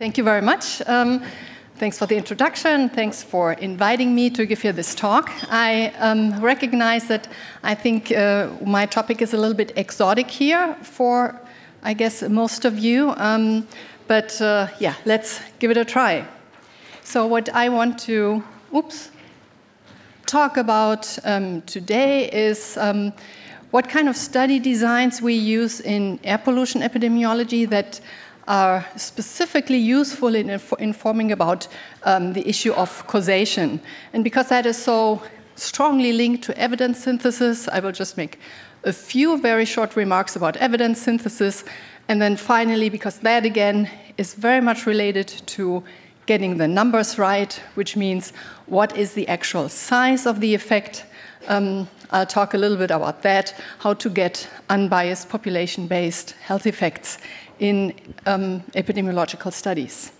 Thank you very much. Um, thanks for the introduction. Thanks for inviting me to give you this talk. I um, recognize that I think uh, my topic is a little bit exotic here for, I guess, most of you. Um, but uh, yeah, let's give it a try. So, what I want to, oops, talk about um, today is um, what kind of study designs we use in air pollution epidemiology that are specifically useful in inf informing about um, the issue of causation. And because that is so strongly linked to evidence synthesis, I will just make a few very short remarks about evidence synthesis. And then finally, because that again is very much related to getting the numbers right, which means what is the actual size of the effect. Um, I'll talk a little bit about that, how to get unbiased population based health effects in um, epidemiological studies.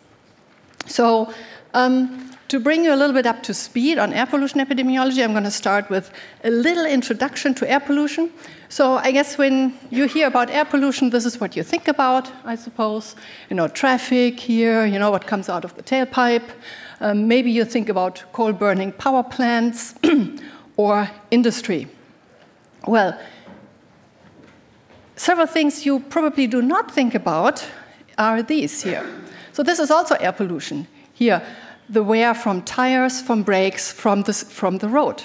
So, um, to bring you a little bit up to speed on air pollution epidemiology, I'm going to start with a little introduction to air pollution. So, I guess when you hear about air pollution, this is what you think about, I suppose. You know, traffic here, you know, what comes out of the tailpipe. Um, maybe you think about coal burning power plants or industry. Well, Several things you probably do not think about are these here. So this is also air pollution. Here, the wear from tires, from brakes, from the, from the road.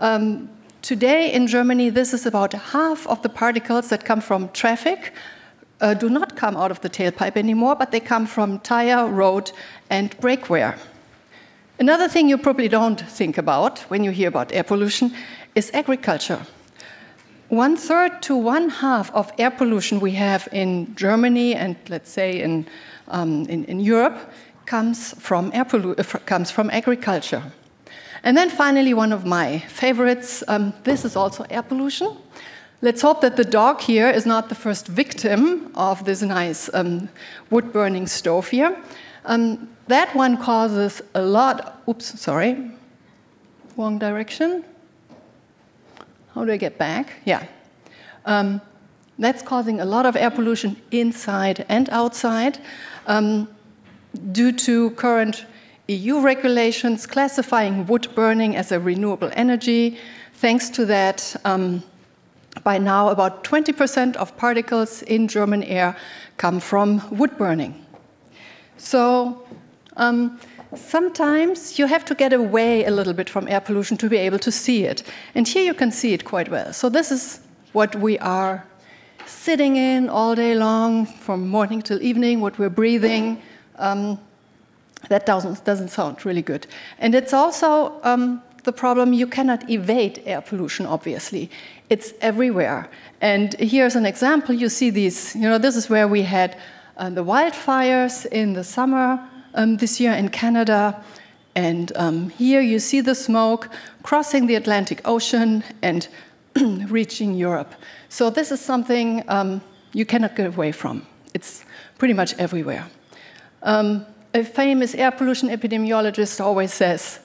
Um, today in Germany, this is about half of the particles that come from traffic uh, do not come out of the tailpipe anymore, but they come from tire, road, and brake wear. Another thing you probably don't think about when you hear about air pollution is agriculture. One third to one half of air pollution we have in Germany and let's say in, um, in, in, Europe comes from, air pollu- uh, comes from agriculture. And then finally, one of my favorites um, this is also air pollution. Let's hope that the dog here is not the first victim of this nice um, wood burning stove here. Um, that one causes a lot, oops, sorry, wrong direction. How do I get back? Yeah. Um, that's causing a lot of air pollution inside and outside um, due to current EU regulations classifying wood burning as a renewable energy. Thanks to that, um, by now about 20% of particles in German air come from wood burning. So um, sometimes you have to get away a little bit from air pollution to be able to see it. And here you can see it quite well. So this is what we are sitting in all day long, from morning till evening, what we're breathing. Um, that doesn't, doesn't sound really good. And it's also um, the problem you cannot evade air pollution, obviously. It's everywhere. And here's an example. You see these, you know, this is where we had uh, the wildfires in the summer um, this year in Canada. And um, here you see the smoke crossing the Atlantic Ocean and reaching Europe. So this is something um, you cannot get away from. It's pretty much everywhere. Um, a famous air pollution epidemiologist always says,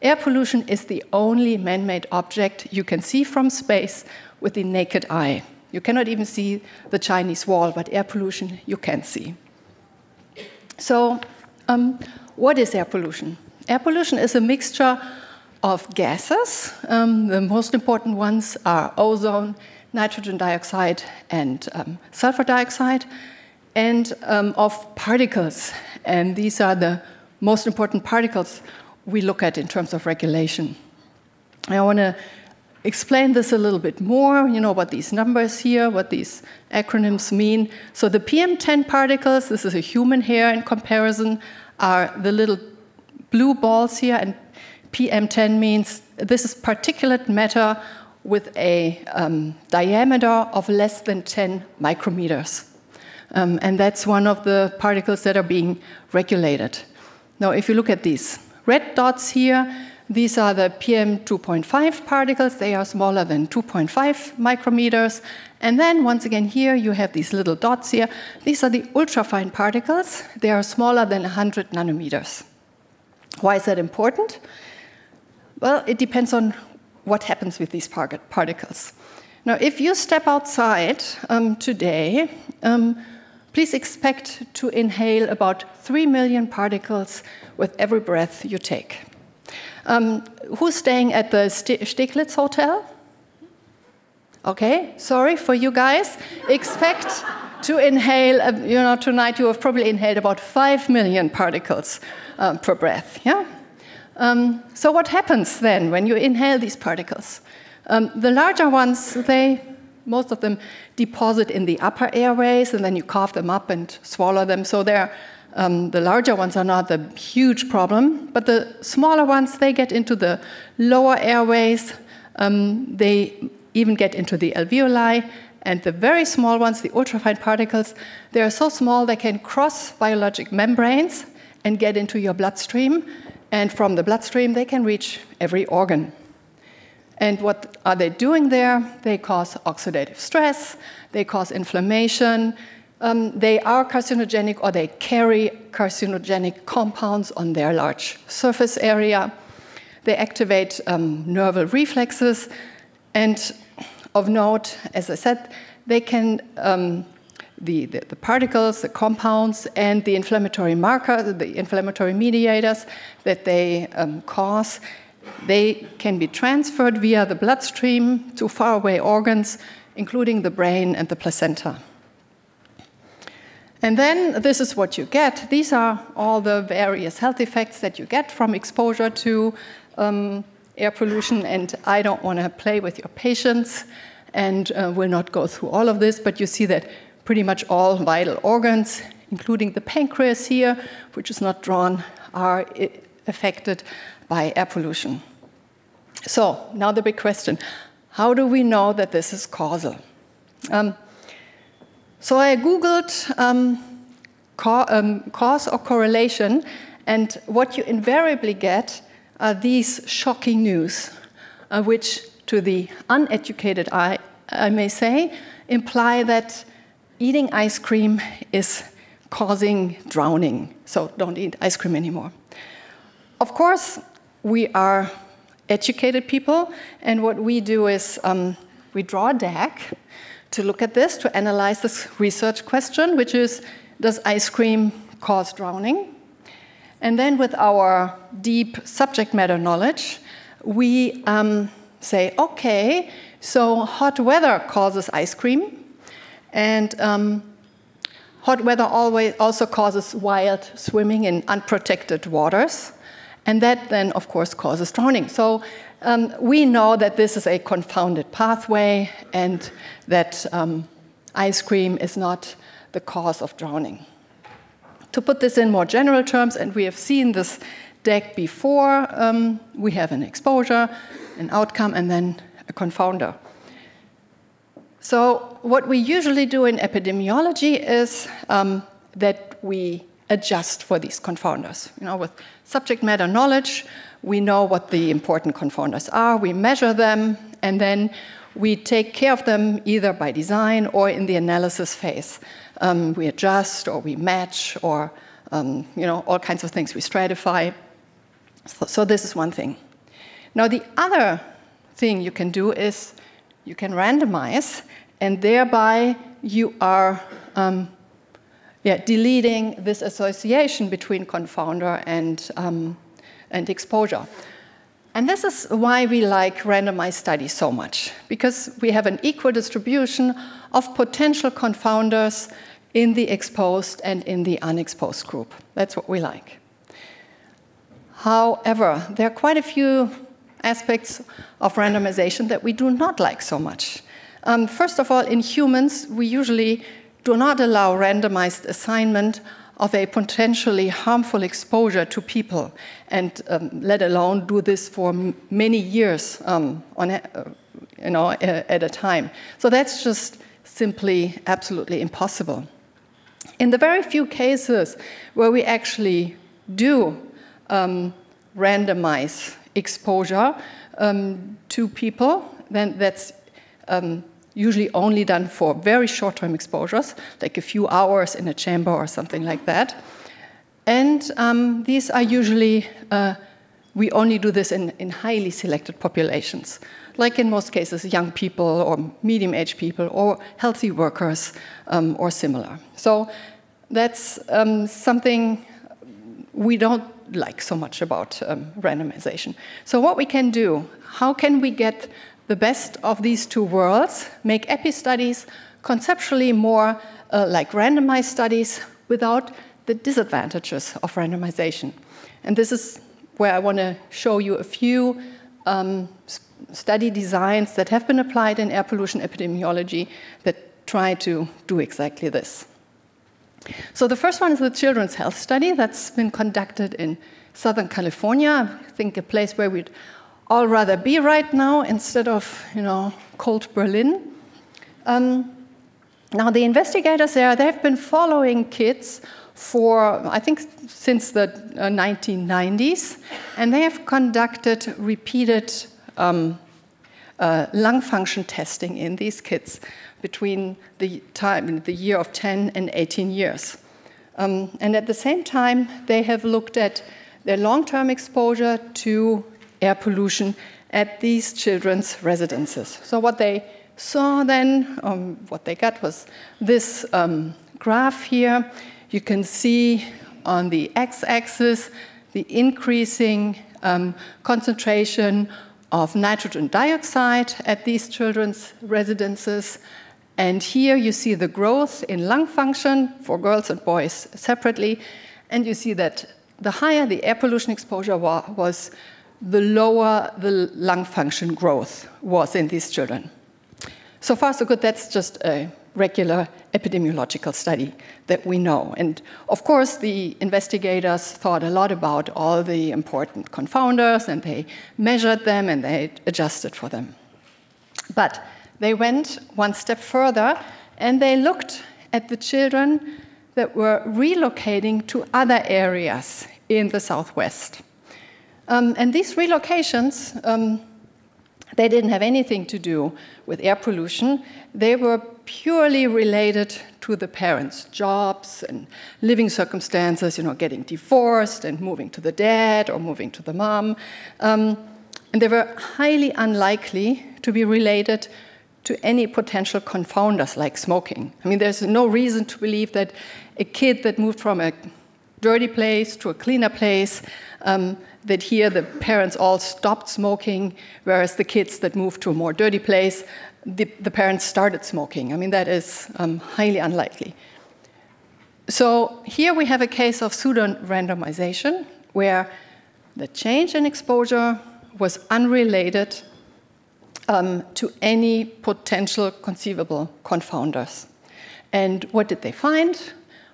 air pollution is the only man-made object you can see from space with the naked eye. You cannot even see the Chinese wall, but air pollution you can see. So um, what is air pollution? Air pollution is a mixture of gases. Um, the most important ones are ozone, nitrogen dioxide, and um, sulfur dioxide, and um, of particles. And these are the most important particles we look at in terms of regulation. I want to explain this a little bit more, you know, what these numbers here, what these acronyms mean. So the PM10 particles, this is a human hair in comparison, are the little blue balls here, and PM10 means this is particulate matter with a um, diameter of less than 10 micrometers. Um, and that's one of the particles that are being regulated. Now, if you look at these red dots here, these are the PM2.5 particles. They are smaller than 2.5 micrometers. And then, once again, here you have these little dots here. These are the ultrafine particles. They are smaller than 100 nanometers. Why is that important? Well, it depends on what happens with these particles. Now, if you step outside um, today, um, please expect to inhale about 3 million particles with every breath you take. Um, who's staying at the Steglitz Hotel? Okay, sorry for you guys. Expect to inhale, uh, you know, tonight you have probably inhaled about 5 million particles um, per breath, yeah? Um, so what happens then when you inhale these particles? Um, the larger ones, they, most of them deposit in the upper airways and then you cough them up and swallow them. So they're, um, the larger ones are not the huge problem, but the smaller ones, they get into the lower airways. Um, they even get into the alveoli and the very small ones, the ultrafine particles, they are so small they can cross biologic membranes and get into your bloodstream. And from the bloodstream, they can reach every organ. And what are they doing there? They cause oxidative stress, they cause inflammation, um, they are carcinogenic or they carry carcinogenic compounds on their large surface area. They activate um, nerval reflexes, and of note, as I said, they can, um, the, the, the, particles, the compounds, and the inflammatory marker, the inflammatory mediators that they um, cause, they can be transferred via the bloodstream to faraway organs, including the brain and the placenta. And then this is what you get. These are all the various health effects that you get from exposure to um, air pollution, and I don't want to play with your patience and uh, will not go through all of this, but you see that pretty much all vital organs, including the pancreas here, which is not drawn, are affected by air pollution. So, now the big question how do we know that this is causal? Um, so, I Googled um, ca um, cause or correlation, and what you invariably get are these shocking news, uh, which to the uneducated eye, I may say, imply that eating ice cream is causing drowning. So don't eat ice cream anymore. Of course, we are educated people, and what we do is um, we draw a DAG to look at this, to analyze this research question, which is Does ice cream cause drowning? And then, with our deep subject matter knowledge, we um, say, okay, so hot weather causes ice cream, and um, hot weather always also causes wild swimming in unprotected waters, and that then, of course, causes drowning. So um, we know that this is a confounded pathway, and that um, ice cream is not the cause of drowning. To put this in more general terms, and we have seen this DAG before, um, we have an exposure, an outcome, and then a confounder. So, what we usually do in epidemiology is um, that we adjust for these confounders. You know, with subject matter knowledge, we know what the important confounders are, we measure them, and then we take care of them either by design or in the analysis phase. Um, we adjust or we match or um, you know all kinds of things. We stratify. So, so this is one thing. Now the other thing you can do is you can randomize, and thereby you are um, yeah, deleting this association between confounder and, um, and exposure. And this is why we like randomized studies so much, because we have an equal distribution of potential confounders in the exposed and in the unexposed group. That's what we like. However, there are quite a few aspects of randomization that we do not like so much. Um, first of all, in humans, we usually do not allow randomized assignment of a potentially harmful exposure to people, and um, let alone do this for many years um, on uh, you know, at a time. So that's just simply absolutely impossible. In the very few cases where we actually do um, randomize exposure um, to people, then that's um, usually only done for very short term exposures, like a few hours in a chamber or something like that. And um, these are usually, uh, we only do this in, in highly selected populations. like in most cases, young people or medium aged people or healthy workers um, or similar. So that's um, something we don't like so much about um, randomization. So, what we can do, how can we get the best of these two worlds, make epi studies conceptually more uh, like randomized studies without the disadvantages of randomization? And this is where I want to show you a few um, study designs that have been applied in air pollution epidemiology that try to do exactly this. So the first one is the Children's Health Study that's been conducted in Southern California. I think a place where we'd all rather be right now instead of, you know, cold Berlin. Um, now the investigators there, they've been following kids for, I think, since the uh, 1990s, and they have conducted repeated um, uh, lung function testing in these kids between the time, the year of 10 and 18 years. Um, and at the same time, they have looked at their long-term exposure to air pollution at these children's residences. So what they saw then, um, what they got was this um, graph here. You can see on the x-axis the increasing um, concentration of nitrogen dioxide at these children's residences and here you see the growth in lung function for girls and boys separately. And you see that the higher the air pollution exposure wa was, the lower the lung function growth was in these children. So far, so good. That's just a regular epidemiological study that we know. And of course, the investigators thought a lot about all the important confounders and they measured them and they adjusted for them. But they went one step further and they looked at the children that were relocating to other areas in the Southwest. Um, and these relocations, um, they didn't have anything to do with air pollution. They were purely related to the parents' jobs and living circumstances, you know, getting divorced and moving to the dad or moving to the mom. Um, and they were highly unlikely to be related to any potential confounders like smoking. I mean, there's no reason to believe that a kid that moved from a dirty place to a cleaner place, um, that here the parents all stopped smoking, whereas the kids that moved to a more dirty place, the, the parents started smoking. I mean, that is um, highly unlikely. So here we have a case of pseudo randomization where the change in exposure was unrelated um, to any potential conceivable confounders. And what did they find?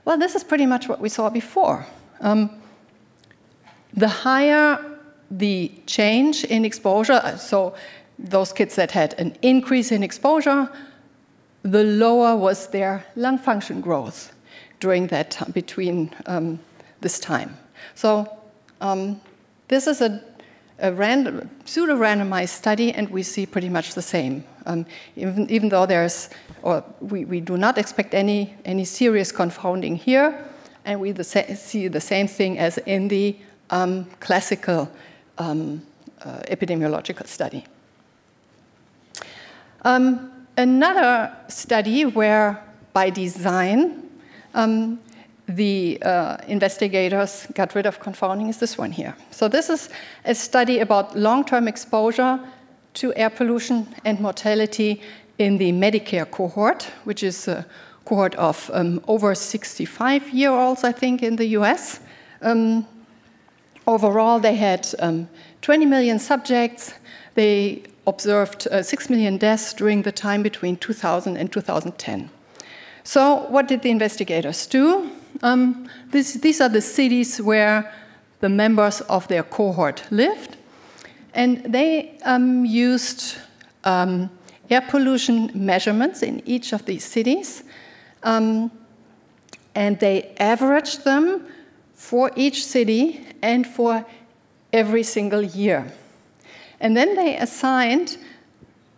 Well, this is pretty much what we saw before. Um, the higher the change in exposure, uh, so those kids that had an increase in exposure, the lower was their lung function growth during that between um, this time. So um, this is a a random, pseudo-randomized study, and we see pretty much the same. Um, even, even, though there's, or we, we do not expect any, any serious confounding here, and we the see the same thing as in the um, classical um, uh, epidemiological study. Um, another study where, by design, um, the uh, investigators got rid of confounding is this one here. So this is a study about long-term exposure to air pollution and mortality in the Medicare cohort, which is a cohort of um, over 65-year-olds, I think, in the US. Um, overall, they had um, 20 million subjects. They observed uh, 6 million deaths during the time between 2000 and 2010. So what did the investigators do? Um, this, these are the cities where the members of their cohort lived. And they um, used um, air pollution measurements in each of these cities. Um, and they averaged them for each city and for every single year. And then they assigned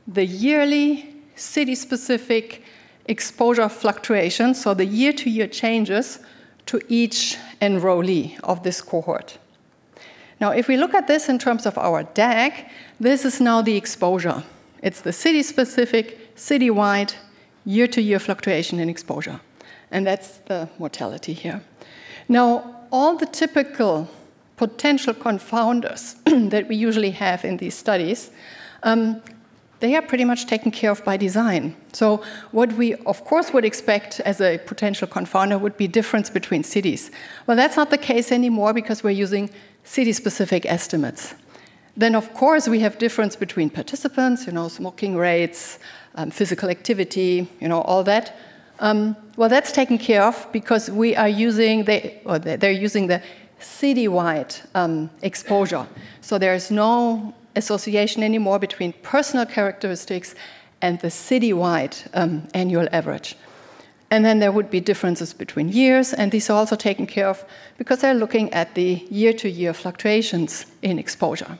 the yearly city specific exposure fluctuations, so the year to year changes, to each enrollee of this cohort. Now, if we look at this in terms of our DAG, this is now the exposure. It's the city-specific, city-wide, year-to-year fluctuation in exposure. And that's the mortality here. Now, all the typical potential confounders that we usually have in these studies, um, they are pretty much taken care of by design. So what we, of course, would expect as a potential confounder would be difference between cities. Well, that's not the case anymore because we're using city-specific estimates. Then, of course, we have difference between participants, you know, smoking rates, um, physical activity, you know, all that. Um, well, that's taken care of because we are using, the, or they're using the citywide um, exposure. So there's no association anymore between personal characteristics and the citywide um, annual average. And then there would be differences between years, and these are also taken care of because they're looking at the year to year fluctuations in exposure.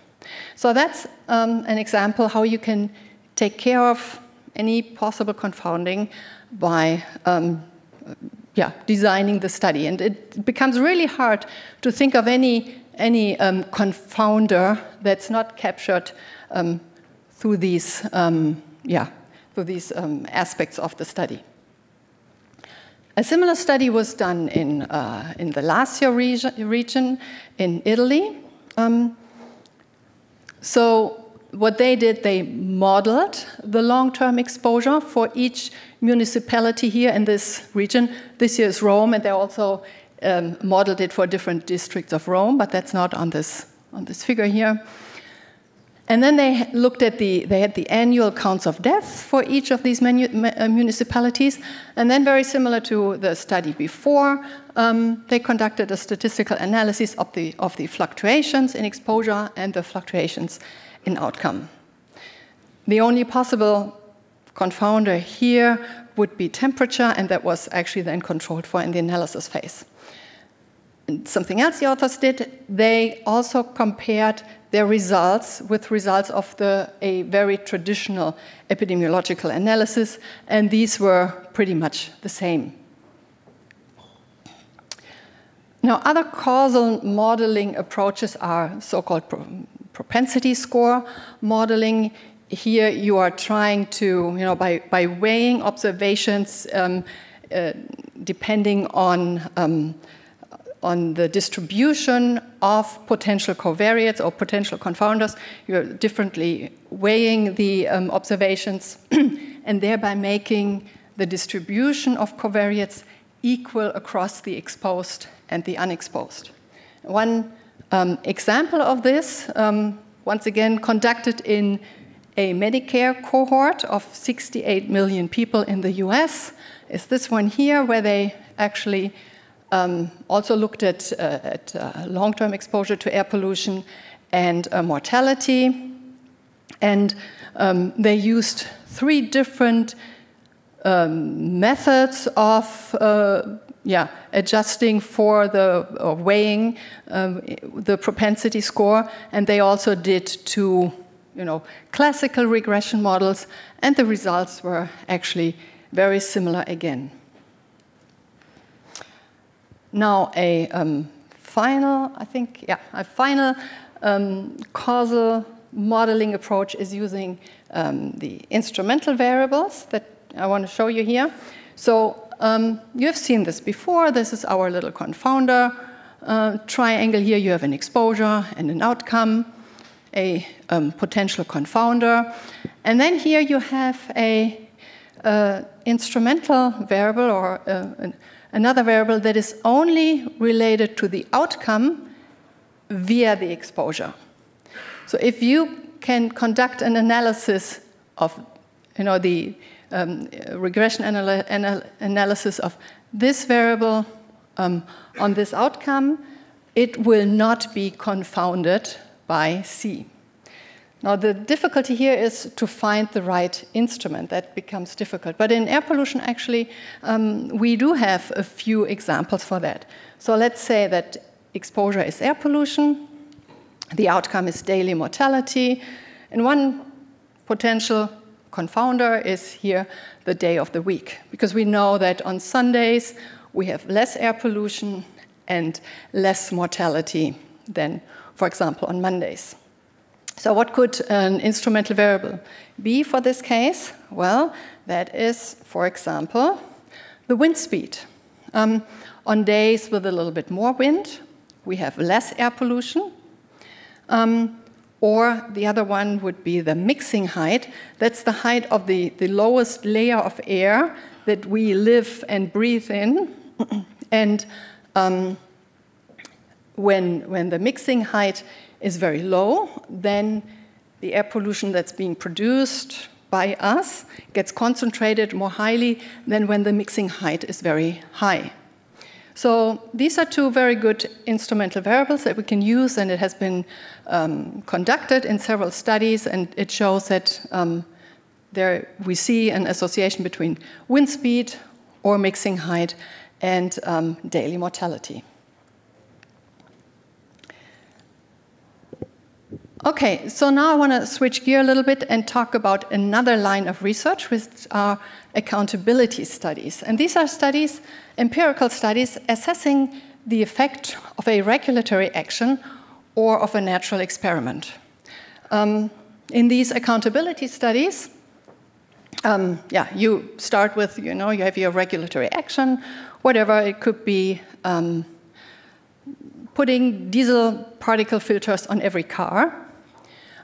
So that's um, an example how you can take care of any possible confounding by um, yeah, designing the study. And it becomes really hard to think of any, any um, confounder that's not captured um, through these, um, yeah, through these um, aspects of the study. A similar study was done in, uh, in the Lazio region, region in Italy. Um, so what they did, they modeled the long-term exposure for each municipality here in this region. This year is Rome, and they're also um, modeled it for different districts of Rome, but that's not on this, on this figure here. And then they looked at the, they had the annual counts of deaths for each of these manu, uh, municipalities. And then, very similar to the study before, um, they conducted a statistical analysis of the, of the fluctuations in exposure and the fluctuations in outcome. The only possible confounder here would be temperature, and that was actually then controlled for in the analysis phase. Something else the authors did, they also compared their results with results of the, a very traditional epidemiological analysis, and these were pretty much the same. Now, other causal modeling approaches are so called propensity score modeling. Here you are trying to, you know, by, by weighing observations um, uh, depending on, um, on the distribution of potential covariates or potential confounders, you're differently weighing the um, observations and thereby making the distribution of covariates equal across the exposed and the unexposed. One um, example of this, um, once again, conducted in a Medicare cohort of 68 million people in the US, is this one here, where they actually um, also looked at, uh, at uh, long term exposure to air pollution and uh, mortality. And um, they used three different um, methods of uh, yeah, adjusting for the or weighing um, the propensity score, and they also did two, you know, classical regression models, and the results were actually very similar again. Now, a um, final, I think, yeah, a final um, causal modeling approach is using um, the instrumental variables that I want to show you here. So um, you have seen this before. This is our little confounder uh, triangle here. You have an exposure and an outcome, a um, potential confounder. And then here you have a uh, instrumental variable or uh, an, another variable that is only related to the outcome via the exposure. So if you can conduct an analysis of you know, the um, regression anal anal analysis of this variable um, on this outcome, it will not be confounded by C. Now, the difficulty here is to find the right instrument. That becomes difficult. But in air pollution, actually, um, we do have a few examples for that. So let's say that exposure is air pollution, the outcome is daily mortality, and one potential confounder is here the day of the week, because we know that on Sundays we have less air pollution and less mortality than for example, on Mondays. So what could an instrumental variable be for this case? Well, that is, for example, the wind speed. Um, on days with a little bit more wind, we have less air pollution. Um, or the other one would be the mixing height. That's the height of the, the lowest layer of air that we live and breathe in. and um, when, when the mixing height is very low, then the air pollution that's being produced by us gets concentrated more highly than when the mixing height is very high. So these are two very good instrumental variables that we can use, and it has been um, conducted in several studies, and it shows that um, there we see an association between wind speed or mixing height and um, daily mortality. Okay, so now I want to switch gear a little bit and talk about another line of research, which are accountability studies. And these are studies, empirical studies, assessing the effect of a regulatory action or of a natural experiment. Um, in these accountability studies, um, yeah, you start with, you know, you have your regulatory action, whatever, it could be um, putting diesel particle filters on every car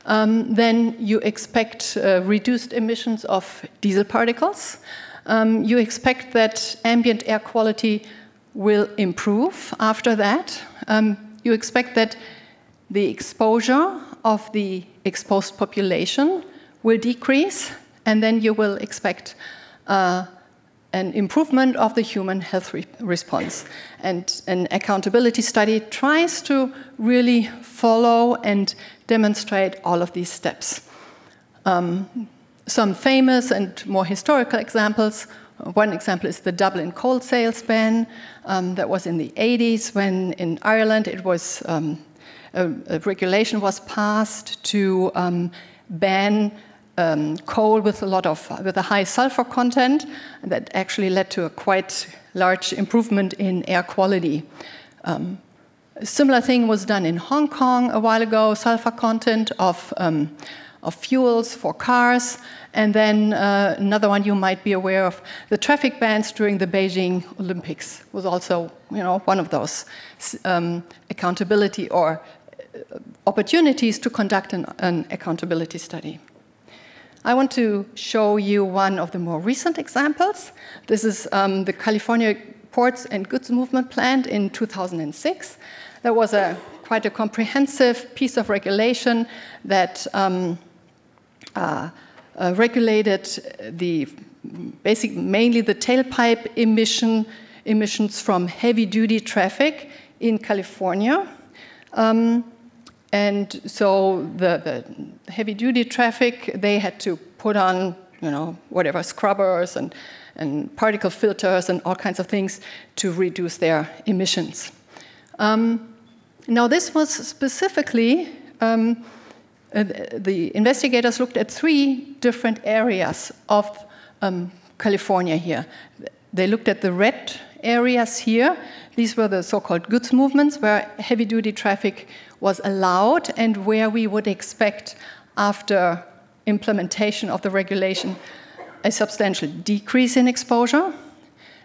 um, then you expect uh, reduced emissions of diesel particles. Um, you expect that ambient air quality will improve after that. Um, you expect that the exposure of the exposed population will decrease, and then you will expect uh, an improvement of the human health re response. And an accountability study tries to really follow and demonstrate all of these steps. Um, some famous and more historical examples. One example is the Dublin coal sales ban um, that was in the 80s when in Ireland it was um, a, a, regulation was passed to um, ban um, coal with a lot of with a high sulfur content that actually led to a quite large improvement in air quality. Um, similar thing was done in Hong Kong a while ago, sulfur content of, um, of fuels for cars. And then uh, another one you might be aware of, the traffic bans during the Beijing Olympics was also you know, one of those um, accountability or uh, opportunities to conduct an, an accountability study. I want to show you one of the more recent examples. This is um, the California Ports and Goods Movement Plan in 2006. There was a quite a comprehensive piece of regulation that um, uh, uh, regulated the basic, mainly the tailpipe emission emissions from heavy-duty traffic in California. Um, and so the, the heavy-duty traffic, they had to put on, you know, whatever scrubbers and, and particle filters and all kinds of things to reduce their emissions. Um, now, this was specifically, um, uh, the investigators looked at three different areas of um, California here. They looked at the red areas here. These were the so-called goods movements where heavy-duty traffic was allowed and where we would expect after implementation of the regulation a substantial decrease in exposure.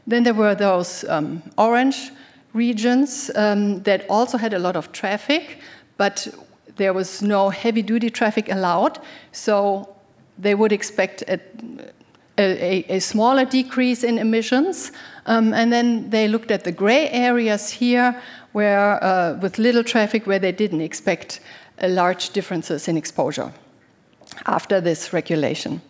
Then there were those um, orange regions um, that also had a lot of traffic, but there was no heavy duty traffic allowed, so they would expect a, a, a smaller decrease in emissions. Um, and then they looked at the gray areas here where, uh, with little traffic where they didn't expect large differences in exposure after this regulation.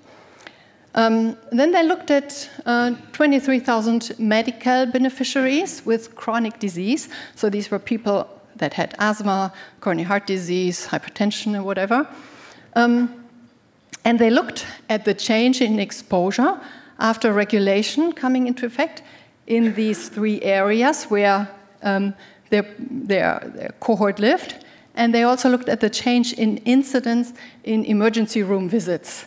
Um, then they looked at uh, 23,000 medical beneficiaries with chronic disease. So these were people that had asthma, coronary heart disease, hypertension, or whatever. Um, and they looked at the change in exposure after regulation coming into effect in these three areas where um, their, their, their cohort lived. And they also looked at the change in incidence in emergency room visits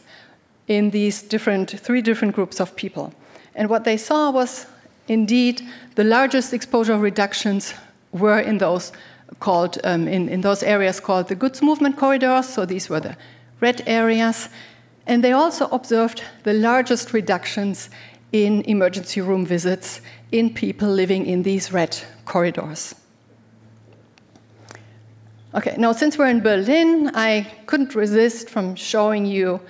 in these different, three different groups of people. And what they saw was indeed the largest exposure reductions were in those called, um, in, in those areas called the goods movement corridors. So these were the red areas. And they also observed the largest reductions in emergency room visits in people living in these red corridors. Okay, now since we're in Berlin, I couldn't resist from showing you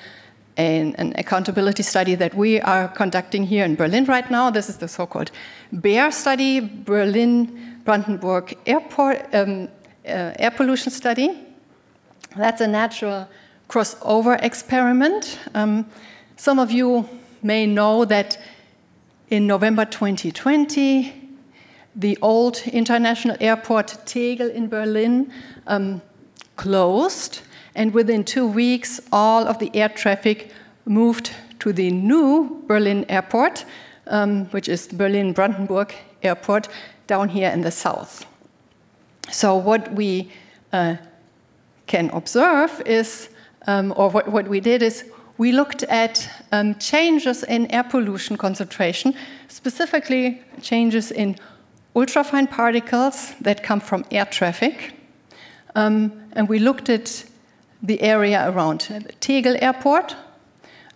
an, an, accountability study that we are conducting here in Berlin right now. This is the so-called BEAR study, Berlin Brandenburg Airport um, uh, Air Pollution Study. That's a natural crossover experiment. Um, some of you may know that in November 2020, the old international airport Tegel in Berlin um, closed, and within two weeks, all of the air traffic moved to the new Berlin airport, um, which is Berlin Brandenburg Airport, down here in the south. So, what we uh, can observe is, um, or what, what, we did is, we looked at um, changes in air pollution concentration, specifically changes in ultrafine particles that come from air traffic. Um, and we looked at the area around Tegel Airport,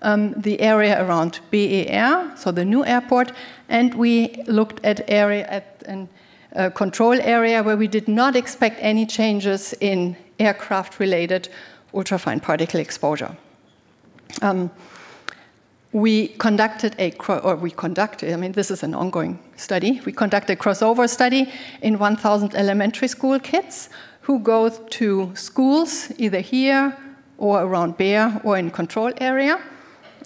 um, the area around BER, so the new airport, and we looked at area at an uh, control area where we did not expect any changes in aircraft-related ultrafine particle exposure. Um, we conducted a, or we conducted, I mean, this is an ongoing study. We conducted a crossover study in 1,000 elementary school kids who go to schools either here or around BER or in control area.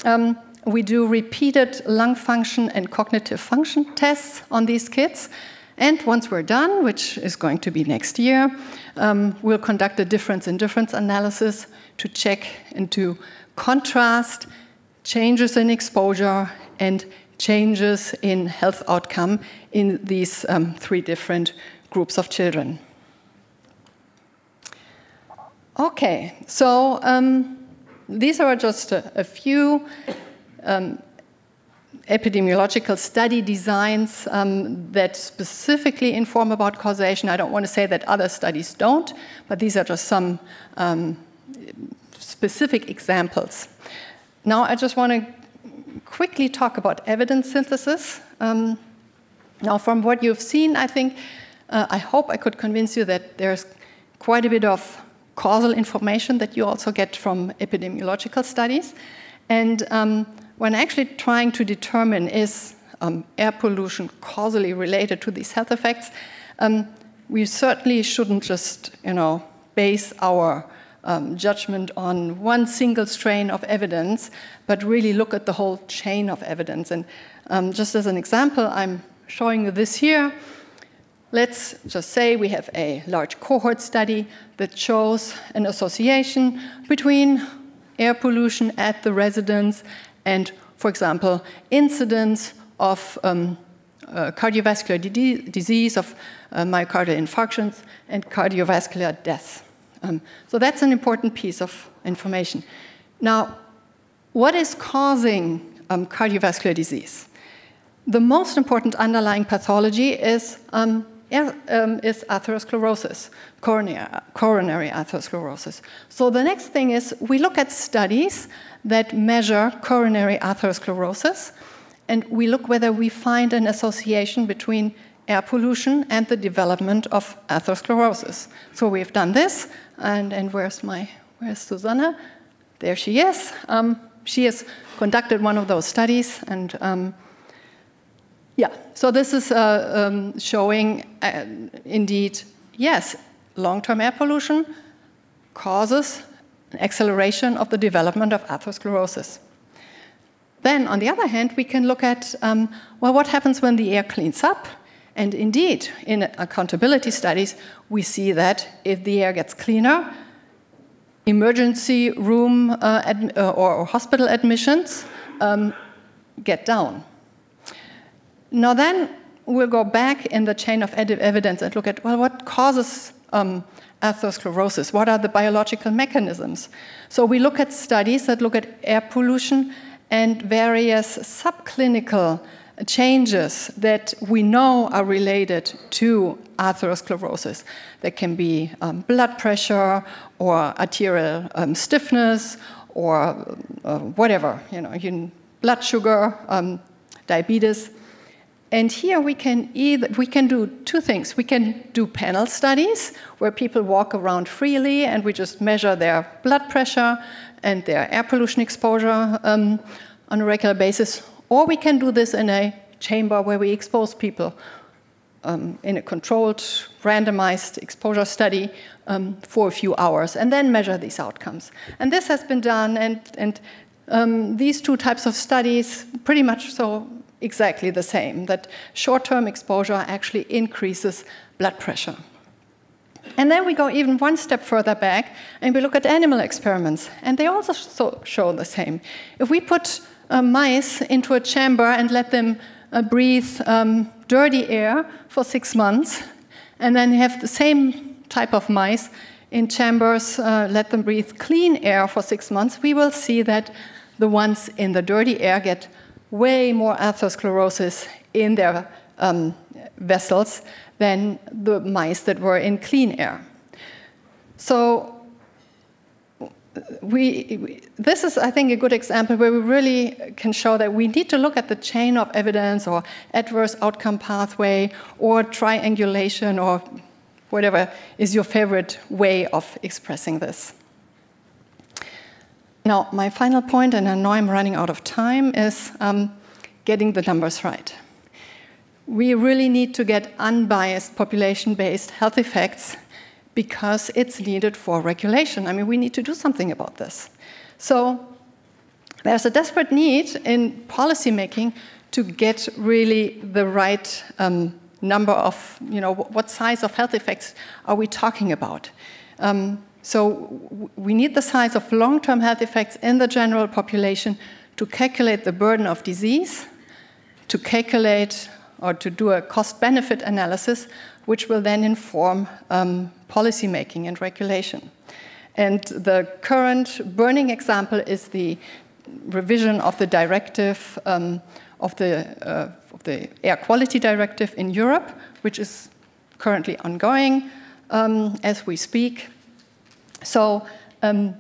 Um, we do repeated lung function and cognitive function tests on these kids. And once we're done, which is going to be next year, um, we'll conduct a difference in difference analysis to check and to contrast changes in exposure and changes in health outcome in these um, three different groups of children. Okay, so um, these are just a, a few um, epidemiological study designs um, that specifically inform about causation. I don't want to say that other studies don't, but these are just some um, specific examples. Now, I just want to quickly talk about evidence synthesis. Um, now, from what you've seen, I think, uh, I hope I could convince you that there's quite a bit of causal information that you also get from epidemiological studies. And um, when actually trying to determine is um, air pollution causally related to these health effects, um, we certainly shouldn't just, you know, base our um, judgment on one single strain of evidence, but really look at the whole chain of evidence. And um, just as an example, I'm showing you this here. Let's just say we have a large cohort study that shows an association between air pollution at the residence and, for example, incidence of um, uh, cardiovascular disease, of uh, myocardial infarctions, and cardiovascular death. Um, so that's an important piece of information. Now, what is causing um, cardiovascular disease? The most important underlying pathology is um, um, is atherosclerosis, coronary, atherosclerosis. So the next thing is we look at studies that measure coronary atherosclerosis, and we look whether we find an association between air pollution and the development of atherosclerosis. So we've done this, and, and where's my, where's Susanna? There she is. Um, she has conducted one of those studies, and um, yeah, so this is uh, um, showing uh, indeed, yes, long-term air pollution causes an acceleration of the development of atherosclerosis. Then, on the other hand, we can look at, um, well, what happens when the air cleans up? And indeed, in accountability studies, we see that if the air gets cleaner, emergency room uh, uh, or, or, hospital admissions um, get down. Now then, we'll go back in the chain of evidence and look at, well, what causes um, atherosclerosis? What are the biological mechanisms? So we look at studies that look at air pollution and various subclinical changes that we know are related to atherosclerosis. There can be um, blood pressure or arterial um, stiffness or uh, whatever, you know, blood sugar, um, diabetes. And here we can either we can do two things. We can do panel studies where people walk around freely and we just measure their blood pressure and their air pollution exposure um, on a regular basis. Or we can do this in a chamber where we expose people um, in a controlled, randomized exposure study um, for a few hours and then measure these outcomes. And this has been done, and, and um, these two types of studies pretty much so exactly the same, that short-term exposure actually increases blood pressure. And then we go even one step further back and we look at animal experiments, and they also so show the same. If we put uh, mice into a chamber and let them uh, breathe um, dirty air for six months, and then have the same type of mice in chambers, uh, let them breathe clean air for six months, we will see that the ones in the dirty air get way more atherosclerosis in their um, vessels than the mice that were in clean air. So we, this is, I think, a good example where we really can show that we need to look at the chain of evidence or adverse outcome pathway or triangulation or whatever is your favorite way of expressing this. Now, my final point, and I know I'm running out of time, is um, getting the numbers right. We really need to get unbiased population based health effects because it's needed for regulation. I mean, we need to do something about this. So, there's a desperate need in policymaking to get really the right um, number of, you know, what size of health effects are we talking about? Um, so we need the size of long-term health effects in the general population to calculate the burden of disease, to calculate or to do a cost-benefit analysis, which will then inform um, policy making and regulation. And the current burning example is the revision of the directive um, of, the, uh, of the air quality directive in Europe, which is currently ongoing um, as we speak. So um,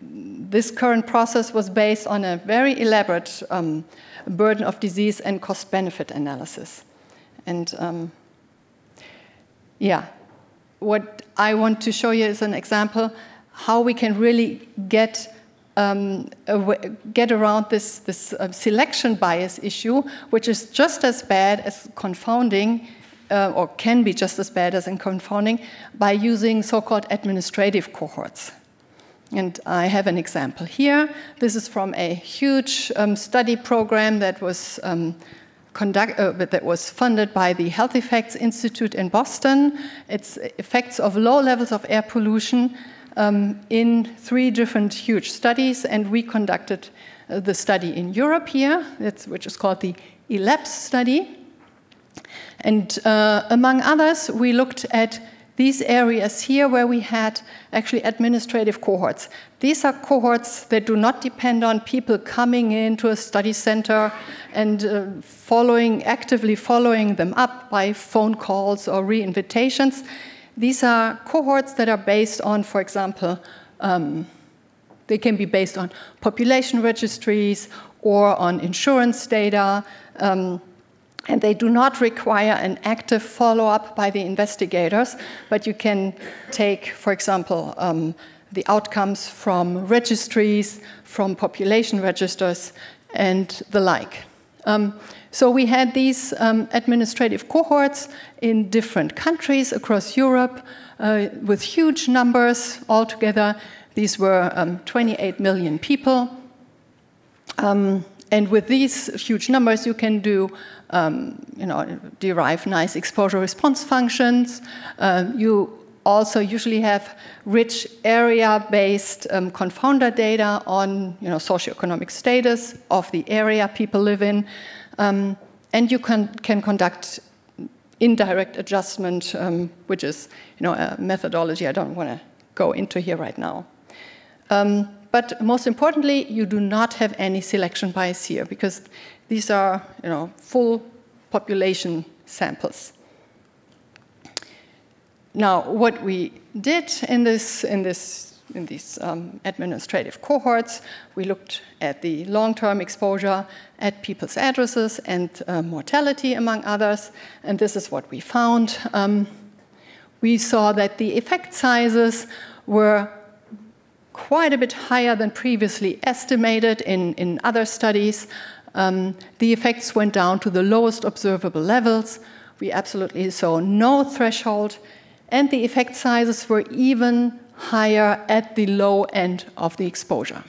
this current process was based on a very elaborate um, burden of disease and cost benefit analysis. And um, yeah, what I want to show you is an example how we can really get um, get around this, this uh, selection bias issue, which is just as bad as confounding uh, or can be just as bad as in confounding by using so-called administrative cohorts. And I have an example here. This is from a huge um, study program that was um, conduct, uh, that was funded by the Health Effects Institute in Boston. It's effects of low levels of air pollution um, in three different huge studies, and we conducted uh, the study in Europe here, which is called the ELAPSE study. And uh, among others, we looked at these areas here where we had actually administrative cohorts. These are cohorts that do not depend on people coming into a study center and uh, following, actively following them up by phone calls or re-invitations. These are cohorts that are based on, for example, um, they can be based on population registries or on insurance data. Um, and they do not require an active follow up by the investigators, but you can take, for example, um, the outcomes from registries, from population registers, and the like. Um, so we had these um, administrative cohorts in different countries across Europe uh, with huge numbers altogether. These were um, 28 million people. Um, and with these huge numbers, you can do um, you know, derive nice exposure response functions. Um, you also usually have rich area-based um, confounder data on you know, socioeconomic status of the area people live in. Um, and you can, can conduct indirect adjustment, um, which is you know, a methodology I don't want to go into here right now. Um, but most importantly, you do not have any selection bias here because These are you know, full population samples. Now, what we did in this, in this in these um, administrative cohorts. We looked at the long-term exposure at people's addresses and uh, mortality, among others, and this is what we found. Um, we saw that the effect sizes were quite a bit higher than previously estimated in, in other studies. Um, the effects went down to the lowest observable levels. We absolutely saw no threshold, and the effect sizes were even higher at the low end of the exposure.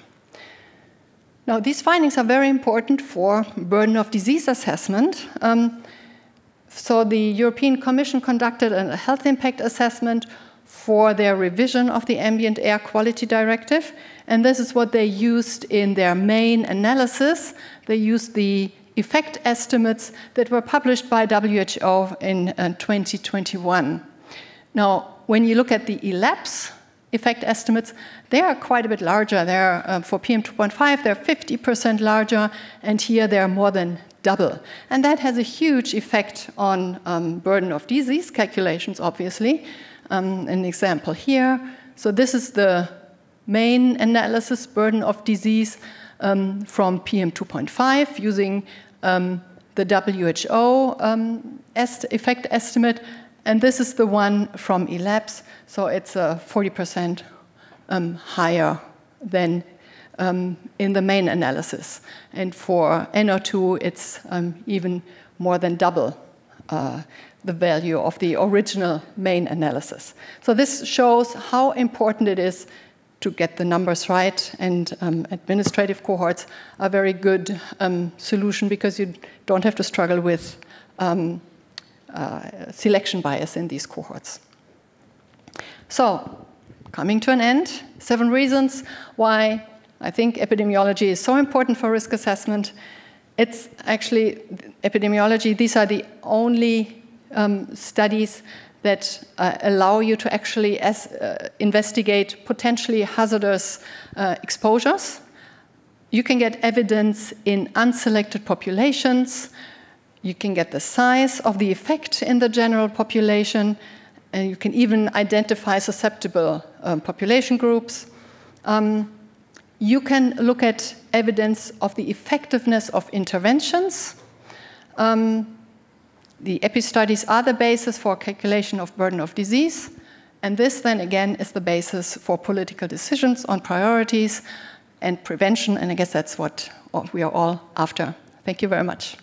Now, these findings are very important for burden of disease assessment. Um, so, the European Commission conducted a health impact assessment for their revision of the Ambient Air Quality Directive, and this is what they used in their main analysis. They used the effect estimates that were published by WHO in uh, 2021. Now, when you look at the ELAPSE effect estimates, they are quite a bit larger. They're, uh, for PM2.5, they're 50% larger, and here they're more than double. And that has a huge effect on um, burden of disease calculations, obviously. Um, an example here. So this is the main analysis burden of disease um, from PM2.5 using um, the WHO um, est effect estimate and this is the one from ELAPSE, so it's a 40% um, higher than um, in the main analysis. And for NO2, it's even more than double uh, the value of the original main analysis. So this shows how important it is to get the numbers right, and um, administrative cohorts are a very good um, solution because you don't have to struggle with um, uh, selection bias in these cohorts. So, coming to an end, seven reasons why I think epidemiology is so important for risk assessment. It's actually epidemiology, these are the only um, studies that uh, allow you to actually as, uh, investigate potentially hazardous uh, exposures. You can get evidence in unselected populations. You can get the size of the effect in the general population, and you can even identify susceptible um, population groups. Um, you can look at evidence of the effectiveness of interventions. Um, the epi-studies are the basis for calculation of burden of disease, and this then again is the basis for political decisions on priorities and prevention, and I guess that's what we are all after. Thank you very much.